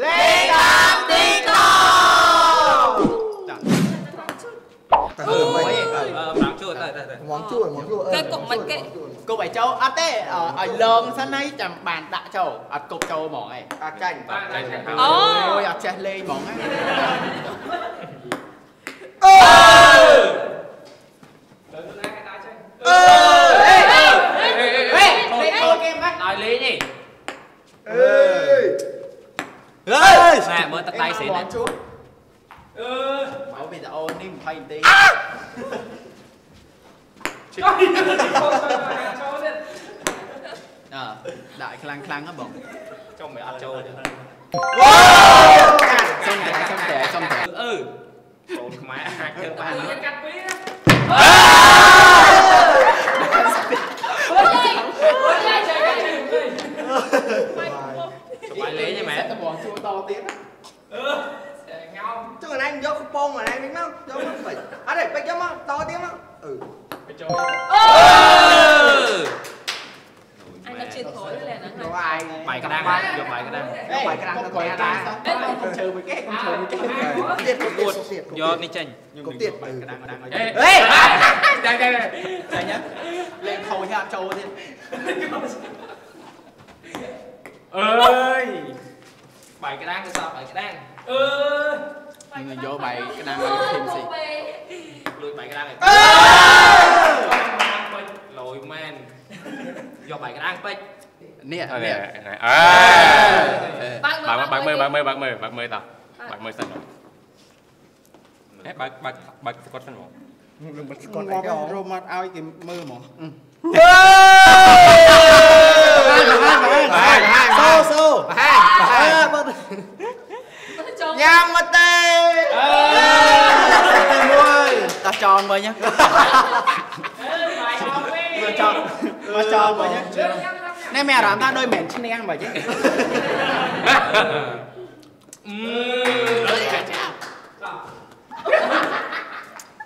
Lê Tam Tiến Tô cái cục mình cái cục bảy châu à thế ở ở sân này chẳng bàn đã châu ở cục châu mỏ này à chanh ôi ở chè lê mỏ ấy nè mới tắt tay xịn đấy chú bảo bây giờ ôn đi một thay tí. Ờ đại khlang khlang á bọn trong mày ăn trâu được. Xong tệ xong tệ xong tệ ừ. Cột mẹ. Chơi bàn nó Chụp ai lý nha mẹ. Cái bò chua to tiếng á. Ngon Chứ còn anh vô không bông mà anh biết không Vô không phải À đây, bách giấm á, to tiếng á Ừ. Bách chua ừ. Anh đã triệt thối lên á Đâu ai? Bảy cái đăng á, vô bảy cái đăng Vô bảy cái đăng, đang bảy cái đăng Không trừ mấy cái, không trừ mấy cái. Tiệt một buồn Vô đi đang Nhưng đừng vô bảy cái đăng, đăng Ê, đây, đây, đây Đây. Nhá Lên khẩu thì ăn trâu thì អើយបាយក្តាំងគឺសោះបាយក្តាំងអឺនឹងយកបាយក្តាំងមកធីមស៊ីលួចបាយក្តាំងឲ្យពេចលួយមែនយកបាយក្តាំងពេចនេះនេះអើបើបើមើលបើមើលបើមើលបើមើលតោះបើមើលសិនហេបើបើបើស្កត់សិនហ្មងនឹងមិនស្កត់អីក៏រមអត់ឲ្យគេមើលហ្មង với nhá. Vừa tròn, vừa tròn với nhá. Nè mẹ làm ta đôi mẹn trên em vậy chứ.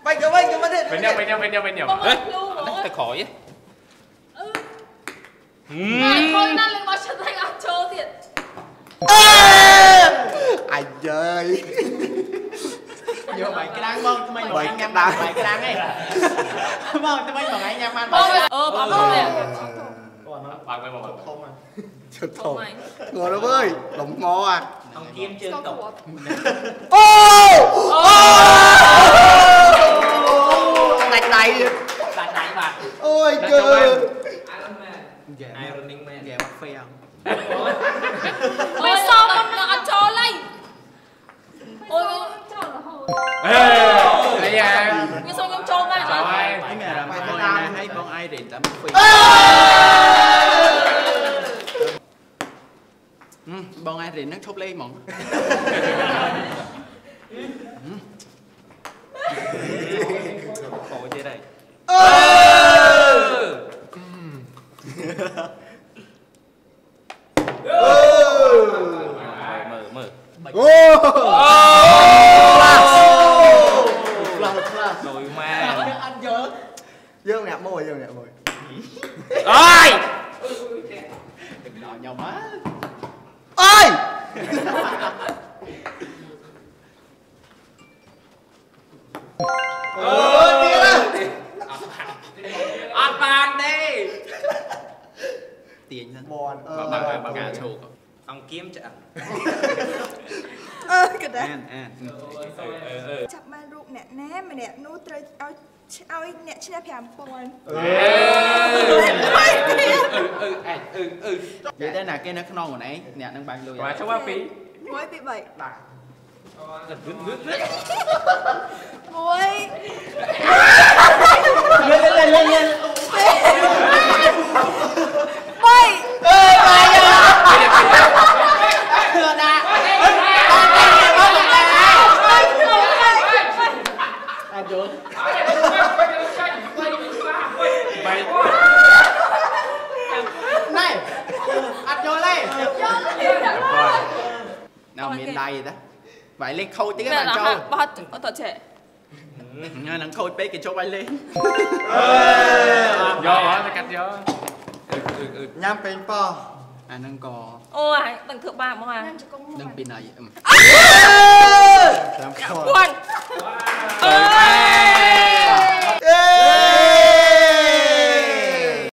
mà Bên nhau bên nhau bên nhau bên nhau. Bông luôn nó rồi phải khỏi á Này thôi năng lên vào chân thành ăn chớ thiệt ai chơi Vô bài cái đang mong, tụi mày Bài bảo em đang. bài cái đang ấy. Mong, tụi mày bảo anh em ăn bài. Ờ bóng bông nè bạn mươi một. thật Bông thầu này ngồi đó ơi lộng ngò à. Thằng kim chưa cậu của ô! Đạch này đại đại bạn ôi trời. Iron Man Iron Man Ghé bắt phê không? Ôi sao con nó ăn chó Ôi. ôi Ê, đây à. Như sao nhóm chó này Chào mà ai? Mấy mẹ làm Bài con cái ai đang. Hay con ai để tắm phê. Ừ, bọn ai để nó chốt lên mỏng. khỏi thế đây. Mở mở ô rồi man Ăn dơ. Dương nè môi dương nè môi ơi Đừng đòi nhau má. ôi ờ đi ra ăn bàn đi Tiền thân. bòn ờ Bạn bạn bạn Gà bạn. sổ. thằng kim chả អឺកដាអានអានចាប់បានរូបអ្នកណាម្នាក់នោះត្រូវឲ្យឲ្យអ្នកឈ្នះ5000អេអឺអឺអឺអឺនិយាយតែណាគេនៅក្នុងខ្លួនឯងអ្នកនឹងបាញ់លុយបាទចូលពី1 2 3បាទ1 អត់មានដៃទេវាយលេងខូចតិចបានចូលបោះអត់តចេះហ្នឹងខូចពេកគេជប់វាយលេងយកអត់ទៅកាត់យកញ៉ាំពេញប៉ោះអាហ្នឹងក៏អូអាដឹងធ្វើបាបមកអាដឹងពីណៃចាំខ្លួនអឺ